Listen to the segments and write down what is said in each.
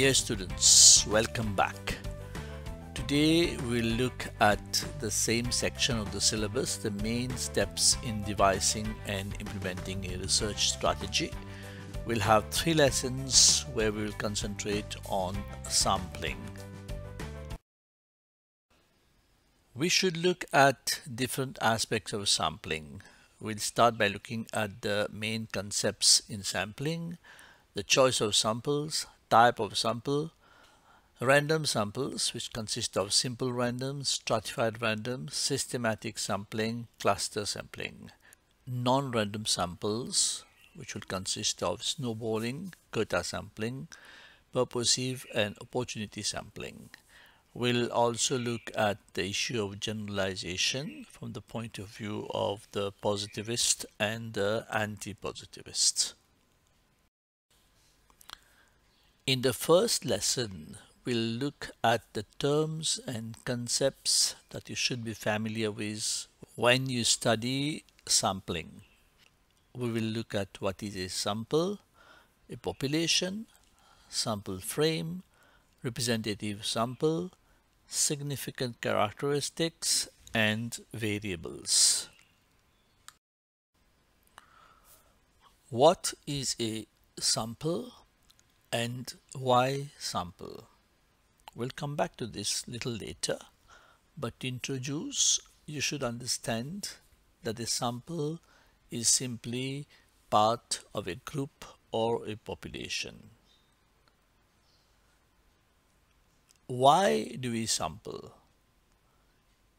Dear students, welcome back. Today we'll look at the same section of the syllabus, the main steps in devising and implementing a research strategy. We'll have three lessons where we will concentrate on sampling. We should look at different aspects of sampling. We'll start by looking at the main concepts in sampling, the choice of samples, type of sample, random samples which consist of simple random, stratified random, systematic sampling, cluster sampling. Non-random samples which would consist of snowballing, quota sampling, purposive and opportunity sampling. We'll also look at the issue of generalization from the point of view of the positivist and the anti-positivist. In the first lesson, we'll look at the terms and concepts that you should be familiar with when you study sampling. We will look at what is a sample, a population, sample frame, representative sample, significant characteristics and variables. What is a sample and why sample? We'll come back to this little later, but to introduce, you should understand that a sample is simply part of a group or a population. Why do we sample?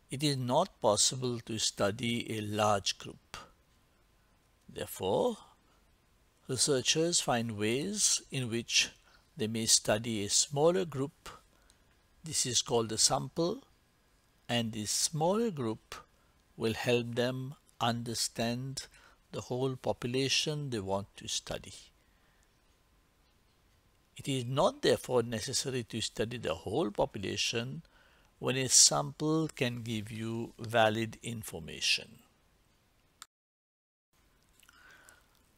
It is not possible to study a large group. Therefore, researchers find ways in which they may study a smaller group. This is called the sample and this smaller group will help them understand the whole population they want to study. It is not therefore necessary to study the whole population when a sample can give you valid information.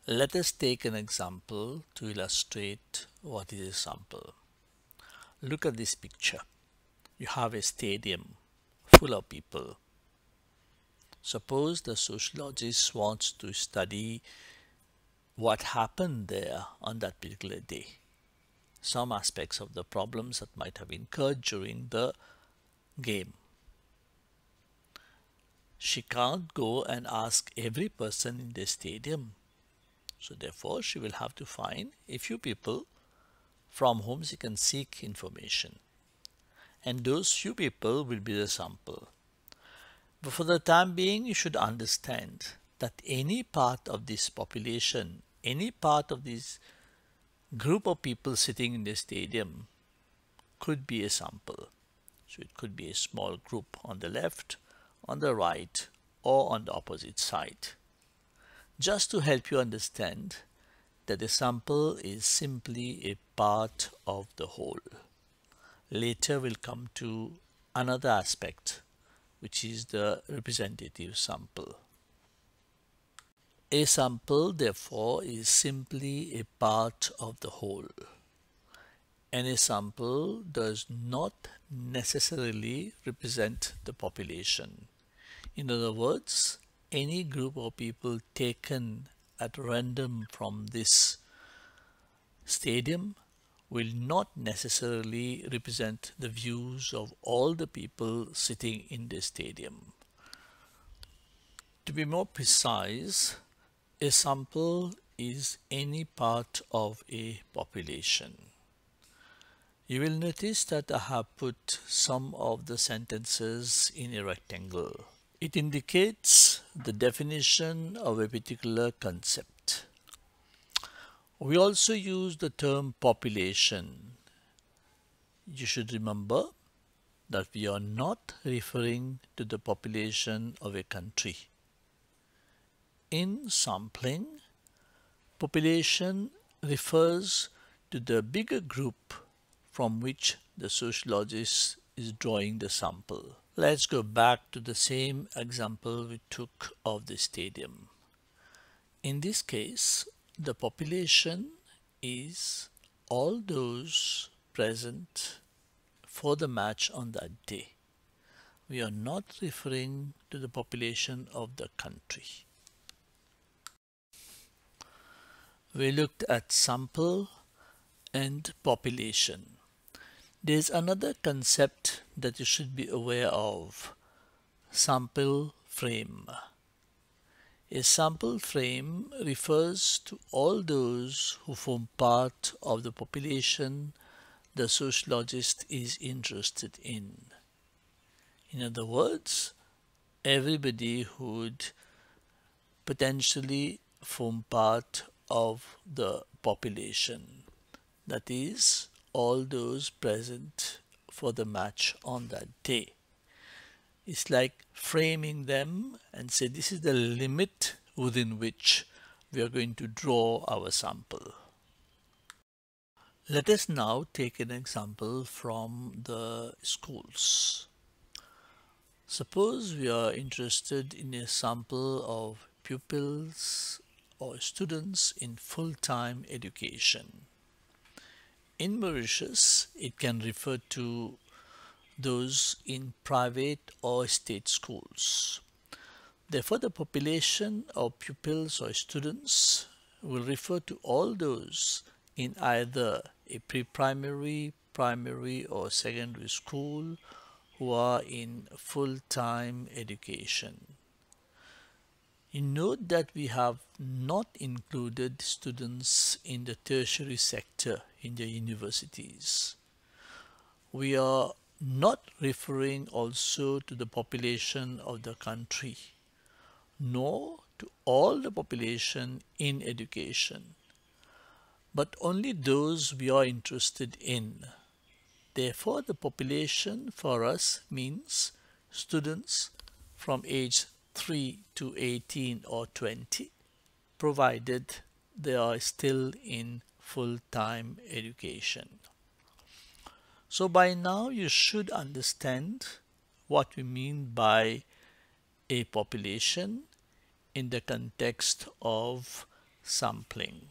Let us take an example to illustrate what is a sample. Look at this picture. You have a stadium full of people. Suppose the sociologist wants to study what happened there on that particular day some aspects of the problems that might have incurred during the game. She can't go and ask every person in the stadium. So therefore she will have to find a few people from whom she can seek information. And those few people will be the sample. But for the time being you should understand that any part of this population, any part of this group of people sitting in the stadium could be a sample. So it could be a small group on the left, on the right, or on the opposite side. Just to help you understand that the sample is simply a part of the whole. Later we'll come to another aspect which is the representative sample. A sample therefore is simply a part of the whole. Any sample does not necessarily represent the population. In other words, any group of people taken at random from this stadium will not necessarily represent the views of all the people sitting in the stadium. To be more precise, a sample is any part of a population. You will notice that I have put some of the sentences in a rectangle. It indicates the definition of a particular concept. We also use the term population. You should remember that we are not referring to the population of a country in sampling, population refers to the bigger group from which the sociologist is drawing the sample. Let's go back to the same example we took of the stadium. In this case, the population is all those present for the match on that day. We are not referring to the population of the country. We looked at sample and population. There is another concept that you should be aware of, sample frame. A sample frame refers to all those who form part of the population the sociologist is interested in. In other words, everybody who would potentially form part of the population. That is, all those present for the match on that day. It's like framing them and say this is the limit within which we are going to draw our sample. Let us now take an example from the schools. Suppose we are interested in a sample of pupils or students in full-time education. In Mauritius, it can refer to those in private or state schools. Therefore, the population of pupils or students will refer to all those in either a pre-primary, primary or secondary school who are in full-time education. You note that we have not included students in the tertiary sector in the universities. We are not referring also to the population of the country, nor to all the population in education, but only those we are interested in. Therefore, the population for us means students from age 3 to 18 or 20 provided they are still in full-time education. So by now you should understand what we mean by a population in the context of sampling.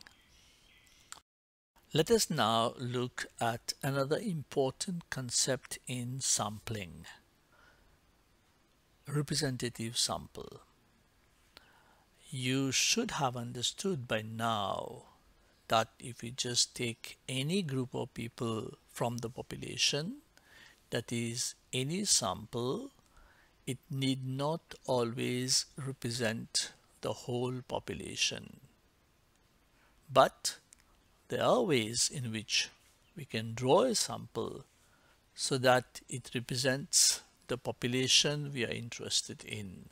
Let us now look at another important concept in sampling representative sample. You should have understood by now that if you just take any group of people from the population, that is any sample, it need not always represent the whole population. But there are ways in which we can draw a sample so that it represents the population we are interested in.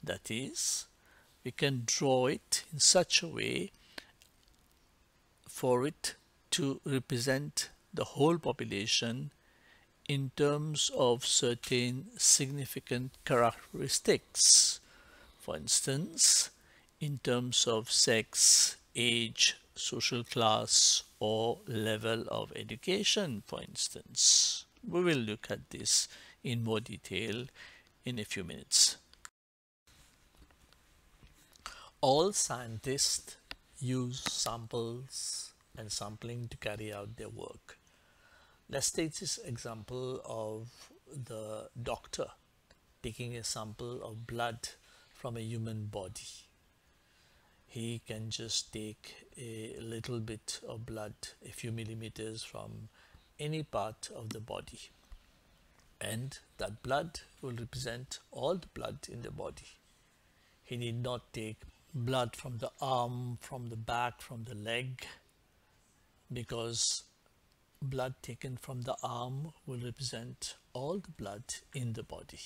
That is, we can draw it in such a way for it to represent the whole population in terms of certain significant characteristics. For instance, in terms of sex, age, social class, or level of education, for instance. We will look at this in more detail in a few minutes. All scientists use samples and sampling to carry out their work. Let's take this example of the doctor taking a sample of blood from a human body. He can just take a little bit of blood, a few millimeters from any part of the body and that blood will represent all the blood in the body. He need not take blood from the arm, from the back, from the leg because blood taken from the arm will represent all the blood in the body.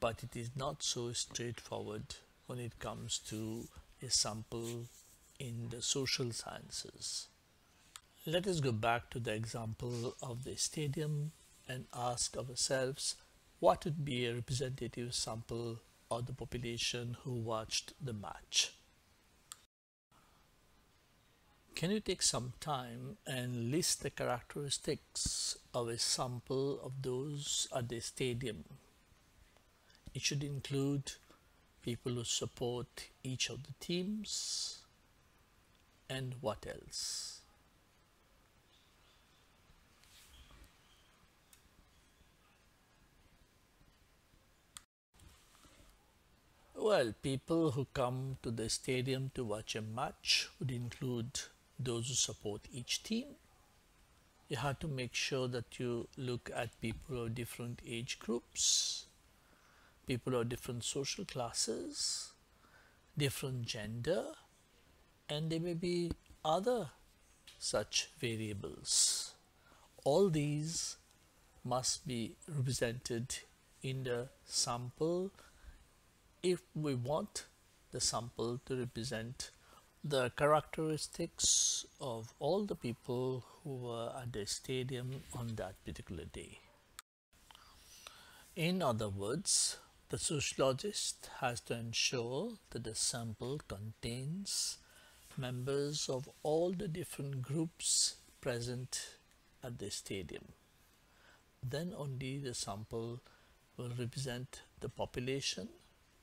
But it is not so straightforward when it comes to a sample in the social sciences. Let us go back to the example of the stadium and ask ourselves what would be a representative sample of the population who watched the match. Can you take some time and list the characteristics of a sample of those at the stadium? It should include people who support each of the teams and what else? Well, people who come to the stadium to watch a match would include those who support each team. You have to make sure that you look at people of different age groups, people of different social classes, different gender, and there may be other such variables. All these must be represented in the sample if we want the sample to represent the characteristics of all the people who were at the stadium on that particular day. In other words, the sociologist has to ensure that the sample contains members of all the different groups present at the stadium. Then only the sample will represent the population,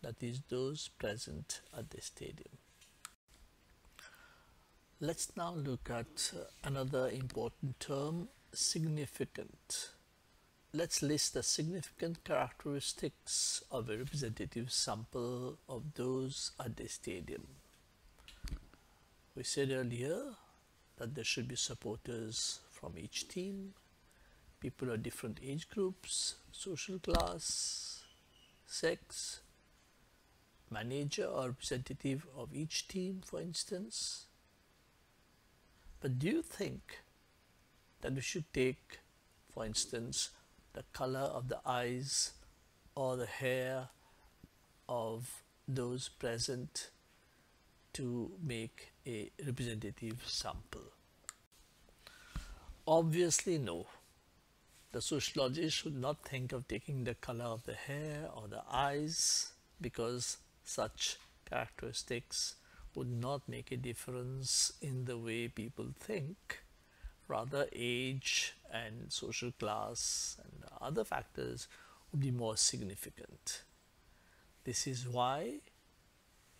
that is those present at the stadium. Let's now look at another important term, significant. Let's list the significant characteristics of a representative sample of those at the stadium. We said earlier that there should be supporters from each team, people of different age groups, social class, sex, manager or representative of each team, for instance. But do you think that we should take, for instance, the color of the eyes or the hair of those present to make a representative sample? Obviously, no. The sociologist should not think of taking the color of the hair or the eyes because such characteristics would not make a difference in the way people think. Rather, age and social class and other factors would be more significant. This is why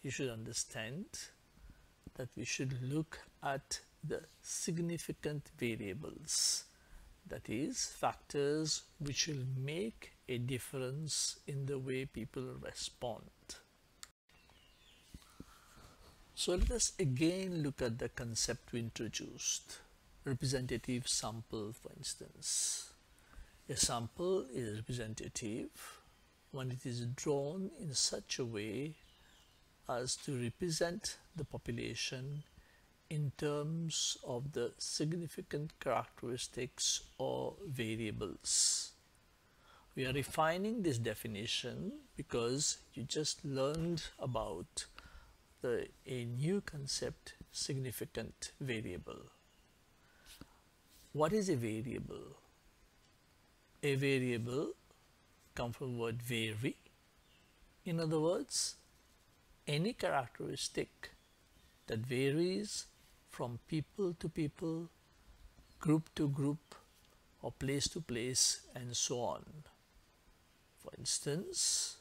you should understand that we should look at the significant variables that is factors which will make a difference in the way people respond. So let us again look at the concept we introduced, representative sample for instance. A sample is representative when it is drawn in such a way as to represent the population in terms of the significant characteristics or variables. We are refining this definition because you just learned about the, a new concept significant variable. What is a variable? A variable comes from the word vary. In other words, any characteristic that varies from people to people, group to group, or place to place, and so on. For instance,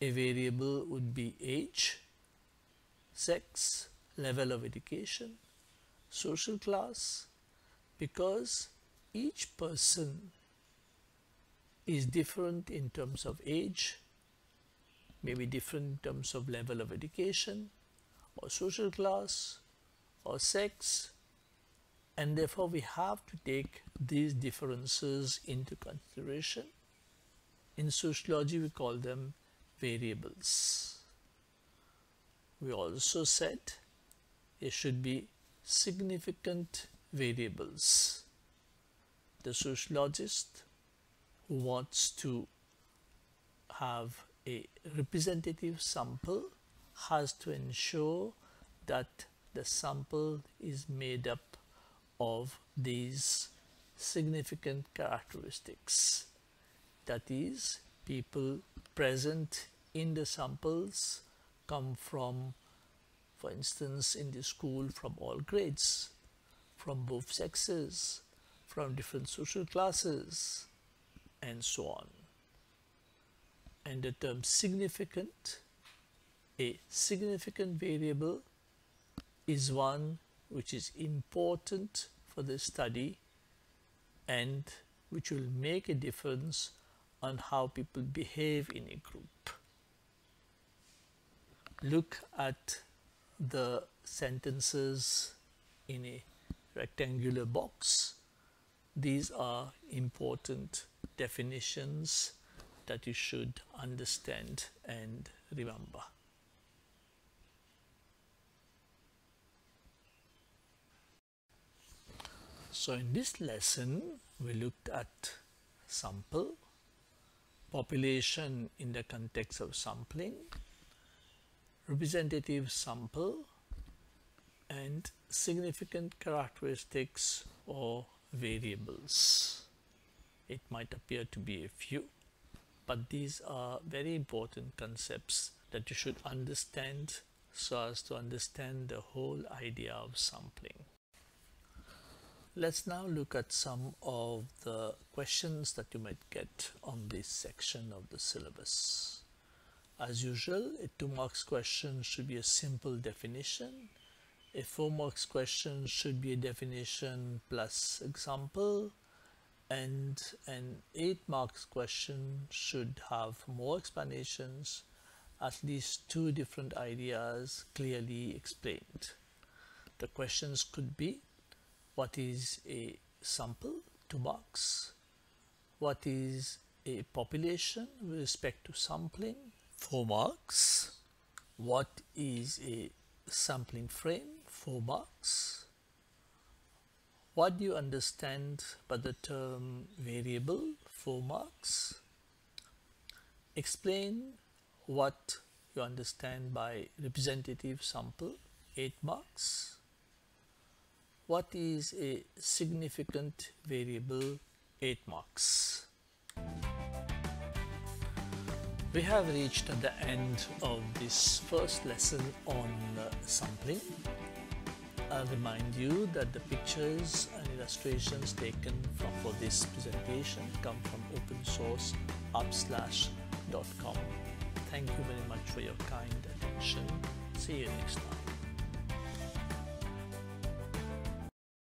a variable would be age, sex, level of education, social class, because each person is different in terms of age, maybe different in terms of level of education or social class or sex and therefore we have to take these differences into consideration. In sociology we call them variables. We also said it should be significant variables. The sociologist who wants to have a representative sample has to ensure that the sample is made up of these significant characteristics. That is, people present in the samples come from, for instance, in the school from all grades, from both sexes, from different social classes, and so on. And the term significant, a significant variable is one which is important for the study and which will make a difference on how people behave in a group. Look at the sentences in a rectangular box. These are important definitions that you should understand and remember. So in this lesson we looked at sample, population in the context of sampling, representative sample and significant characteristics or variables. It might appear to be a few, but these are very important concepts that you should understand so as to understand the whole idea of sampling. Let's now look at some of the questions that you might get on this section of the syllabus. As usual, a 2 marks question should be a simple definition. A 4 marks question should be a definition plus example and an 8 marks question should have more explanations, at least two different ideas clearly explained. The questions could be what is a sample, 2 marks, what is a population with respect to sampling, 4 marks, what is a sampling frame, 4 marks, what do you understand by the term variable, 4 marks, explain what you understand by representative sample, 8 marks, what is a significant variable? 8 marks we have reached the end of this first lesson on sampling I'll remind you that the pictures and illustrations taken from for this presentation come from open source. Thank you very much for your kind attention. See you next time.